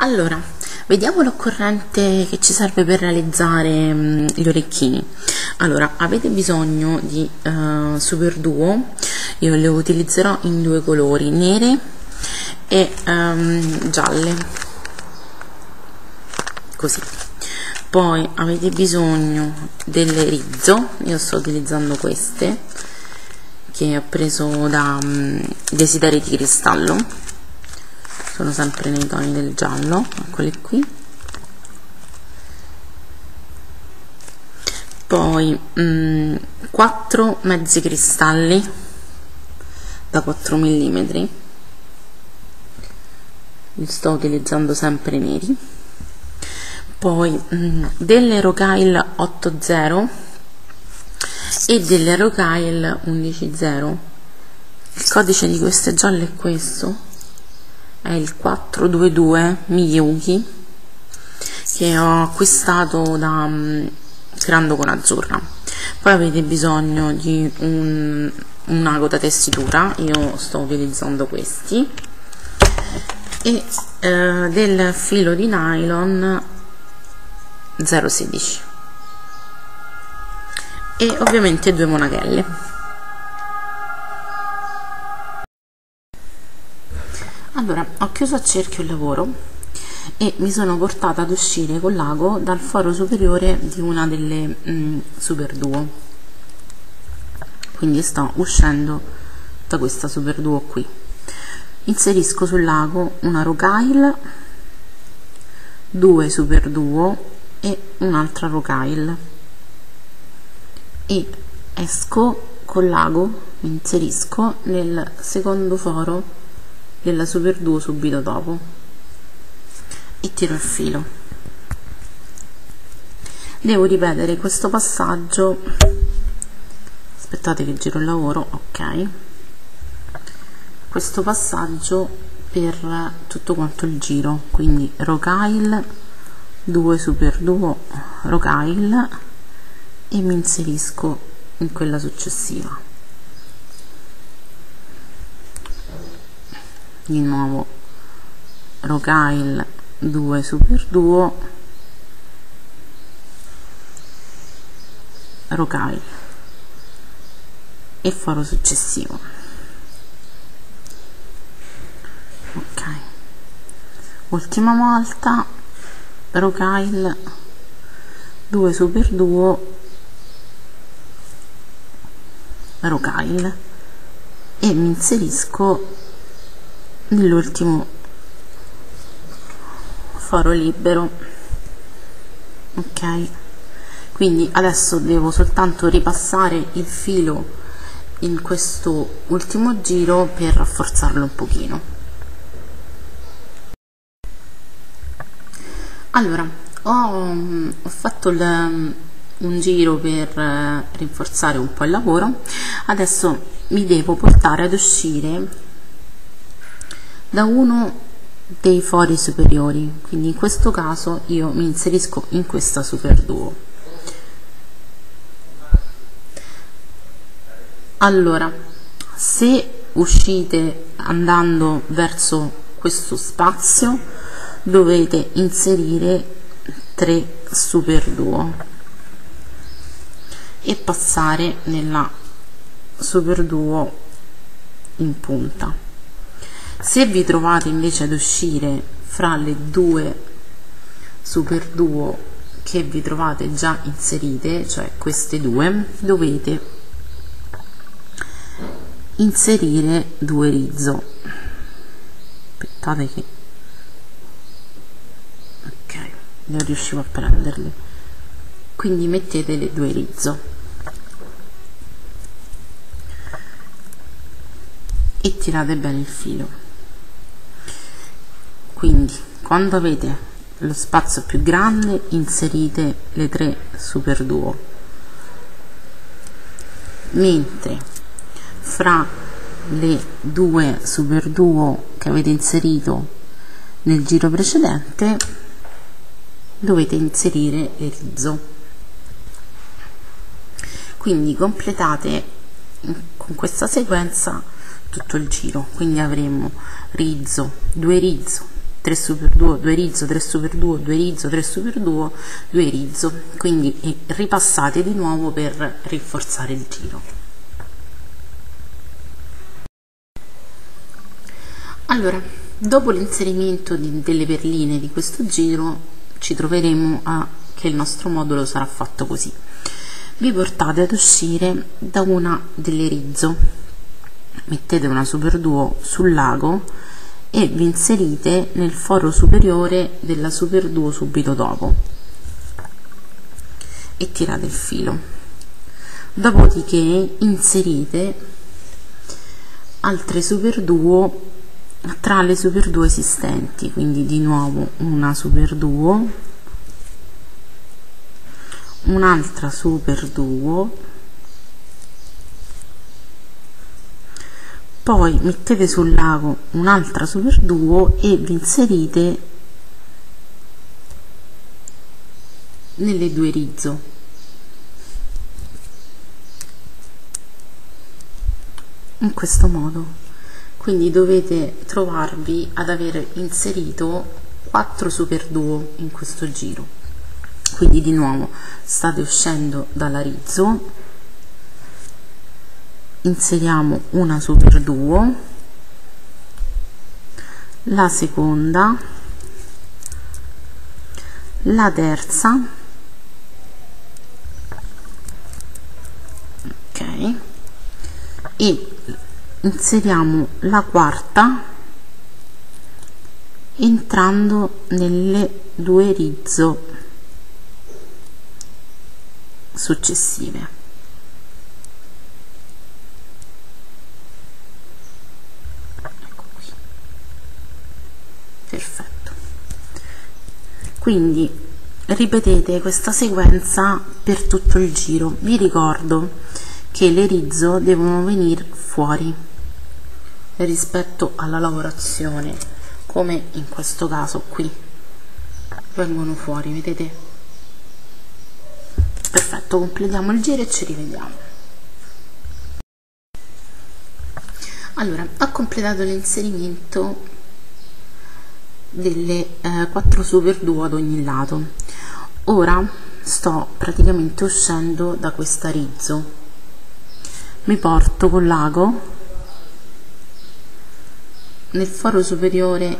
Allora, vediamo l'occorrente che ci serve per realizzare mm, gli orecchini. Allora, avete bisogno di uh, Super Duo, io le utilizzerò in due colori, nere e um, gialle, così. Poi avete bisogno delle rizzo, io sto utilizzando queste, che ho preso da um, Desideri di Cristallo sono sempre nei toni del giallo eccoli qui. Poi mh, mm, 4 mezzi cristalli da 4 mm li sto utilizzando sempre neri. Poi mh, mm, delle Rocaille 80 e delle Rocaille 110 il codice di queste gialle è questo è il 422 Miyuki che ho acquistato da um, Creando con Azzurra. Poi avete bisogno di un, un ago da tessitura io sto utilizzando questi. E eh, del filo di nylon 016 e ovviamente due monachelle allora ho chiuso a cerchio il lavoro e mi sono portata ad uscire con l'ago dal foro superiore di una delle mm, super duo. Quindi sto uscendo da questa super duo qui. Inserisco sul lago una rocaille due super duo e un'altra rocaille. E esco con l'ago inserisco nel secondo foro della super duo subito dopo. E tiro il filo. Devo ripetere questo passaggio. Aspettate che giro il lavoro ok. Questo passaggio per tutto quanto il giro. Quindi rocaille 2 super duo rocaille e mi inserisco in quella successiva di nuovo Rocaille 2 Super Duo. Rocaille e foro successivo. Ok. Ultima volta Rocaille 2 Super Duo. Rocaille e mi inserisco nell'ultimo foro libero. Ok. Quindi adesso devo soltanto ripassare il filo in questo ultimo giro per rafforzarlo un pochino. Allora ho, ho fatto il, un giro per eh, rinforzare un po' il lavoro. Adesso mi devo portare ad uscire da uno dei fori superiori quindi in questo caso io mi inserisco in questa super duo. Allora se uscite andando verso questo spazio dovete inserire 3 super duo e passare nella super duo in punta se vi trovate invece ad uscire fra le due super duo che vi trovate già inserite cioè queste due dovete inserire due rizzo aspettate che ok non riuscivo a prenderle. Quindi mettete le due rizzo e tirate bene il filo quindi quando avete lo spazio più grande inserite le tre super duo. Mentre fra le due super duo che avete inserito nel giro precedente dovete inserire il rizzo quindi completate con questa sequenza tutto il giro. Quindi avremo rizzo 2 rizzo 3 super duo 2 rizzo 3 super duo 2 rizzo 3 super duo 2 rizzo. Quindi ripassate di nuovo per rinforzare il giro. Allora dopo l'inserimento delle perline di questo giro ci troveremo a che il nostro modulo sarà fatto così. Vi portate ad uscire da una delle rizzo. Mettete una super duo sul lago e vi inserite nel foro superiore della super duo subito dopo. E tirate il filo. Dopodiché inserite altre super duo tra le super duo esistenti. Quindi di nuovo una super duo un'altra super duo poi mettete sul lago un'altra super duo e vi inserite nelle due rizzo. In questo modo. Quindi dovete trovarvi ad aver inserito 4 super duo in questo giro. Quindi di nuovo state uscendo dalla rizzo inseriamo una super duo la seconda la terza ok e inseriamo la quarta entrando nelle due rizzo successive perfetto quindi ripetete questa sequenza per tutto il giro. Vi ricordo che le rizzo devono venire fuori rispetto alla lavorazione come in questo caso qui. Vengono fuori vedete? Perfetto completiamo il giro e ci rivediamo. Allora ho completato l'inserimento delle eh, 4 super duo ad ogni lato. Ora sto praticamente uscendo da questa rizzo. Mi porto con l'ago nel foro superiore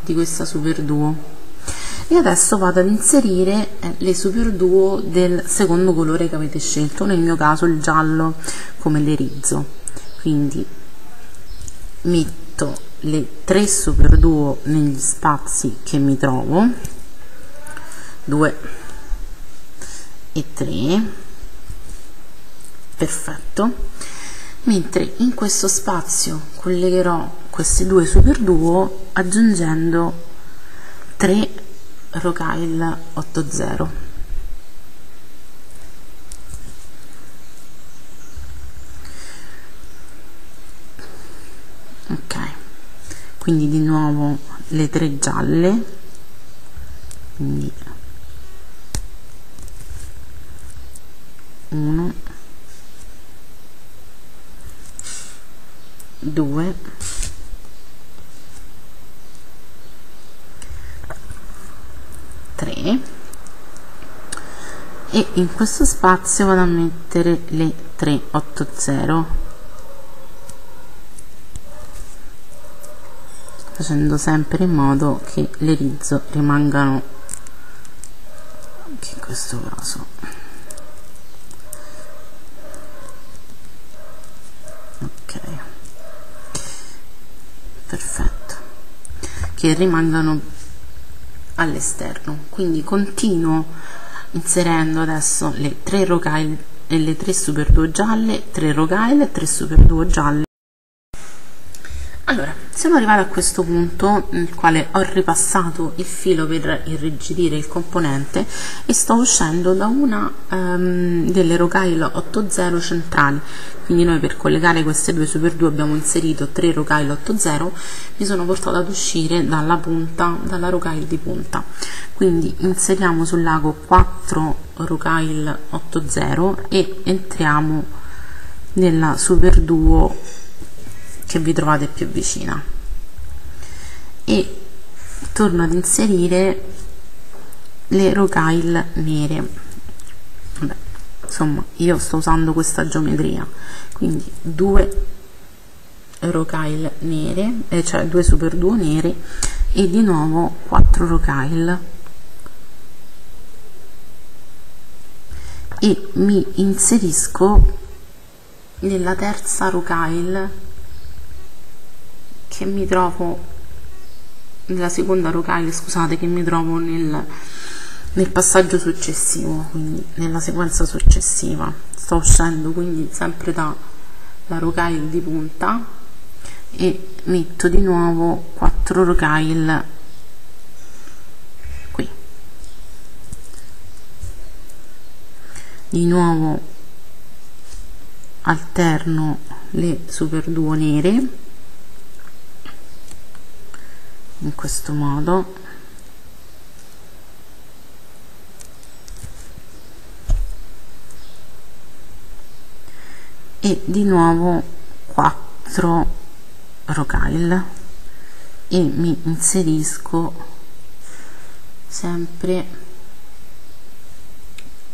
di questa super duo. E adesso vado ad inserire eh, le super duo del secondo colore che avete scelto nel mio caso il giallo come le rizzo. Quindi metto le tre super duo negli spazi che mi trovo. 2 e 3 perfetto. Mentre in questo spazio collegherò questi due super duo aggiungendo 3 rocaille 80 ok quindi di nuovo le tre gialle. Quindi 1 2 3 e in questo spazio vado a mettere le 380 facendo sempre in modo che le rizzo rimangano anche in questo caso. Ok. Perfetto. Che rimangano all'esterno. Quindi continuo inserendo adesso le 3 rocaille e le 3 super 2 gialle 3 rocaille 3 super 2 gialle siamo arrivati a questo punto nel quale ho ripassato il filo per irrigidire il componente e sto uscendo da una um, delle rocaille 8.0 centrali. Quindi noi per collegare queste due super 2 abbiamo inserito 3 rocaille 8.0 mi sono portata ad uscire dalla punta dalla rocaille di punta. Quindi inseriamo sul lago 4 rocaille 8.0 e entriamo nella super duo che vi trovate più vicina. E torno ad inserire le rocaille nere. Vabbè, insomma io sto usando questa geometria. Quindi due rocaille nere eh, cioè due super duo nere e di nuovo 4 rocaille. E mi inserisco nella terza rocaille che mi trovo nella seconda rocaille scusate che mi trovo nel, nel passaggio successivo quindi nella sequenza successiva. Sto uscendo quindi sempre da la rocaille di punta e metto di nuovo 4 rocaille di nuovo alterno le super duo nere in questo modo. E di nuovo 4 rocaille. E mi inserisco sempre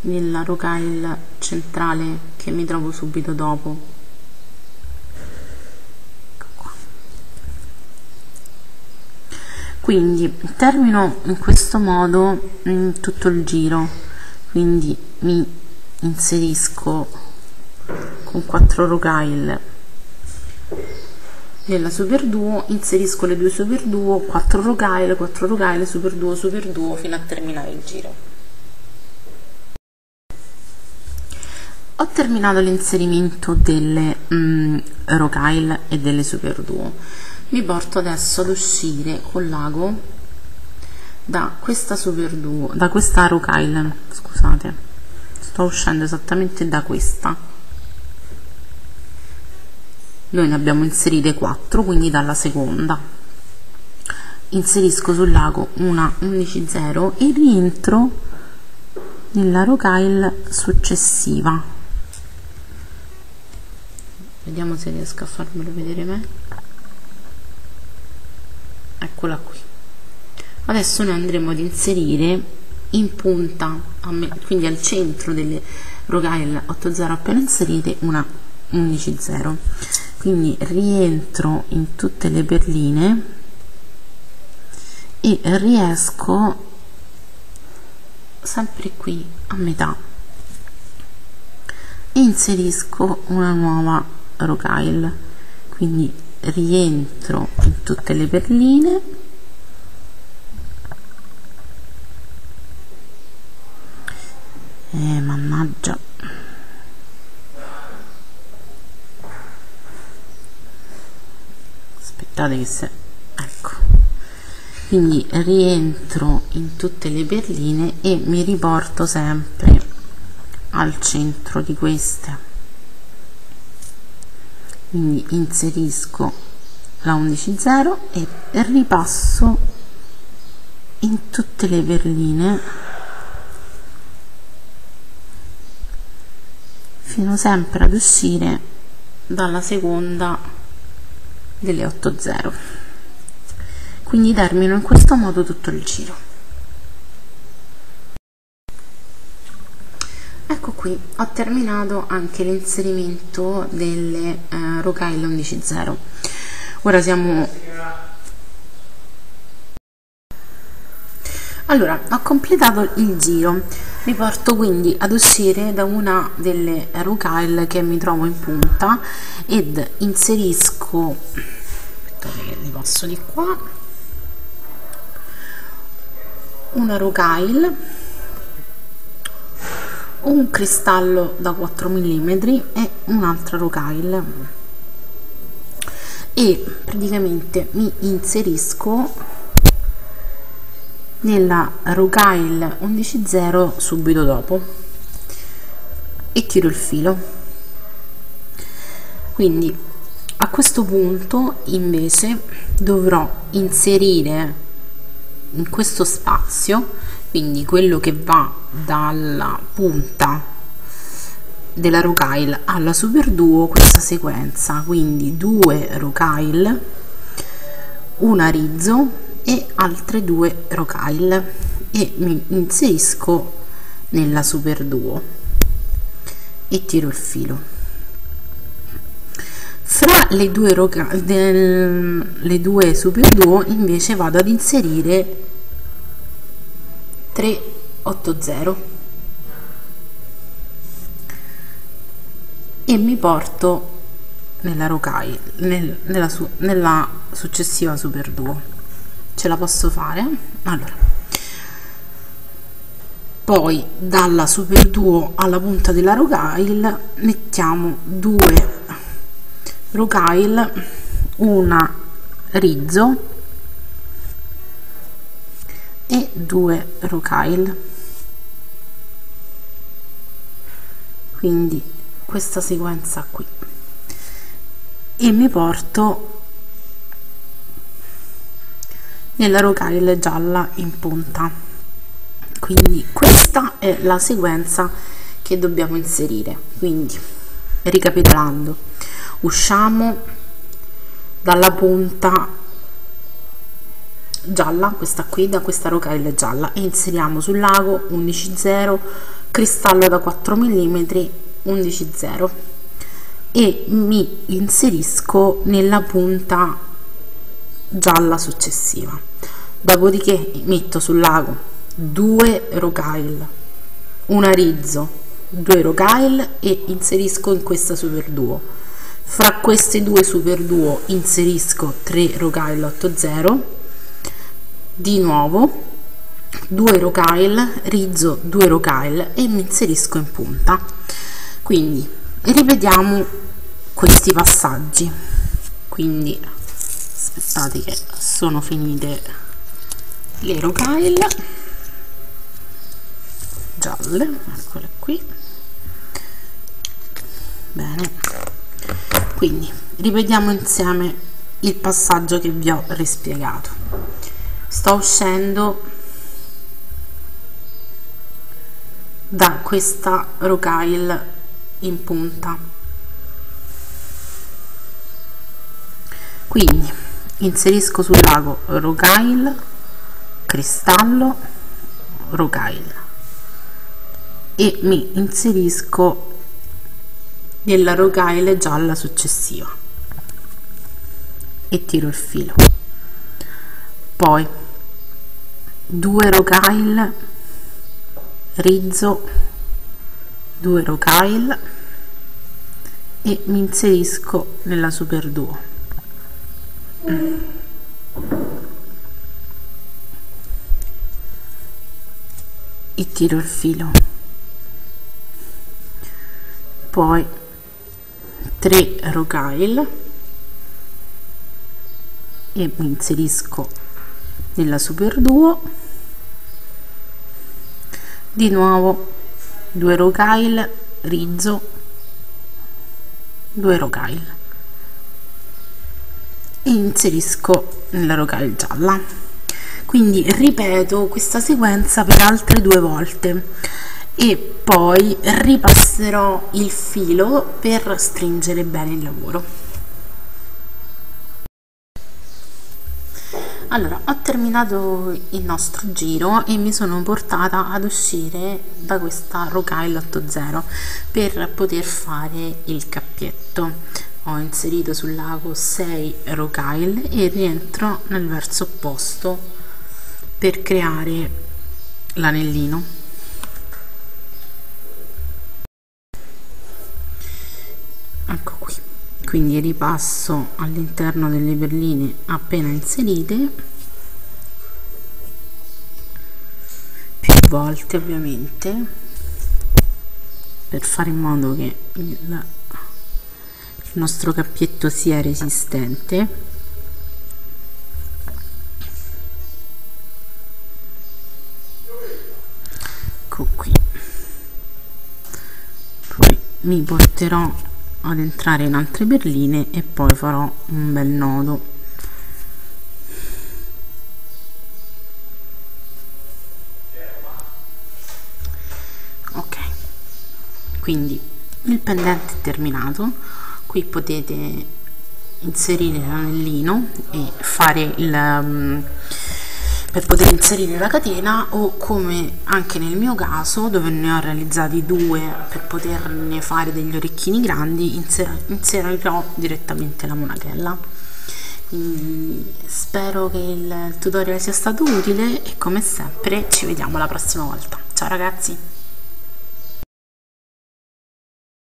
nella rocaille centrale che mi trovo subito dopo quindi termino in questo modo in tutto il giro. Quindi mi inserisco con 4 rocaille nella super duo inserisco le due super duo 4 rocaille 4 rocaille super duo super duo fino a terminare il giro. Ho terminato l'inserimento delle mm, rocaille e delle super duo mi porto adesso ad uscire con l'ago da questa super duo da questa rocaille scusate. Sto uscendo esattamente da questa. Noi ne abbiamo inserite 4 quindi dalla seconda. Inserisco sul lago una 11 0 e rientro nella rocaille successiva. Vediamo se riesco a farmelo vedere me eccola qui. Adesso noi andremo ad inserire in punta quindi al centro delle rocaille 8 0 appena inserite una 11 0 quindi rientro in tutte le perline e riesco sempre qui a metà. E inserisco una nuova rocaille quindi rientro in tutte le perline eh, mannaggia. Aspettate che se ecco. Quindi rientro in tutte le perline e mi riporto sempre al centro di queste quindi inserisco la 11.0 e ripasso in tutte le perline fino sempre ad uscire dalla seconda delle 8.0 quindi termino in questo modo tutto il giro ecco qui ho terminato anche l'inserimento delle eh, rocaille 11.0 ora siamo allora ho completato il giro. Mi porto quindi ad uscire da una delle rocaille che mi trovo in punta ed inserisco aspettate che li passo di qua una rocaille un cristallo da 4 mm e un'altra rocaille. E praticamente mi inserisco nella rocaille 11.0 subito dopo e tiro il filo. Quindi a questo punto invece dovrò inserire in questo spazio quindi quello che va dalla punta della rocaille alla super duo questa sequenza. Quindi due rocaille una rizzo e altre due rocaille e mi inserisco nella super duo e tiro il filo. Fra le due, roca del, le due super duo invece vado ad inserire 380 e mi porto nella rocaille nel, nella, su, nella successiva super duo. Ce la posso fare? Allora. Poi dalla super duo alla punta della rocaille mettiamo due rocaille una rizzo e due rocaille quindi questa sequenza qui. E mi porto nella rocaille gialla in punta. Quindi questa è la sequenza che dobbiamo inserire. Quindi ricapitolando usciamo dalla punta gialla questa qui da questa rocaille gialla e inseriamo sul lago 11,0 cristallo da 4 mm 11,0 e mi inserisco nella punta gialla successiva. Dopodiché metto sul lago due rocaille un arizzo due rocaille e inserisco in questa super duo. Fra queste due super duo inserisco 3 rocaille 80 di nuovo 2 rocaille rizzo 2 rocaille e mi inserisco in punta. Quindi ripetiamo questi passaggi. Quindi aspettate che sono finite le rocaille. Gialle eccole qui. Bene. Quindi ripetiamo insieme il passaggio che vi ho rispiegato. Sto uscendo da questa rocaille in punta. Quindi inserisco sul lago rocaille cristallo rocaille e mi inserisco nella rocaille gialla successiva. E tiro il filo. Poi due rocaille rizzo due rocaille e mi inserisco nella super duo. E tiro il filo. Poi 3 rocaille e mi inserisco nella super duo di nuovo 2 rocaille rizzo 2 rocaille. E inserisco nella rocaille gialla. Quindi ripeto questa sequenza per altre due volte. E poi ripasserò il filo per stringere bene il lavoro allora ho terminato il nostro giro e mi sono portata ad uscire da questa rocaille 80 per poter fare il cappietto. Ho inserito sul lago 6 rocaille e rientro nel verso opposto per creare l'anellino. Ecco qui quindi ripasso all'interno delle perline appena inserite. Più volte ovviamente per fare in modo che il nostro cappietto sia resistente. Ecco qui. Poi mi porterò ad entrare in altre perline e poi farò un bel nodo. Ok. Quindi il pendente è terminato. Qui potete inserire l'anellino e fare il, um, per poter inserire la catena o come anche nel mio caso dove ne ho realizzati due per poterne fare degli orecchini grandi inserirò direttamente la monachella quindi spero che il tutorial sia stato utile e come sempre ci vediamo la prossima volta. Ciao ragazzi